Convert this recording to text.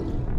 you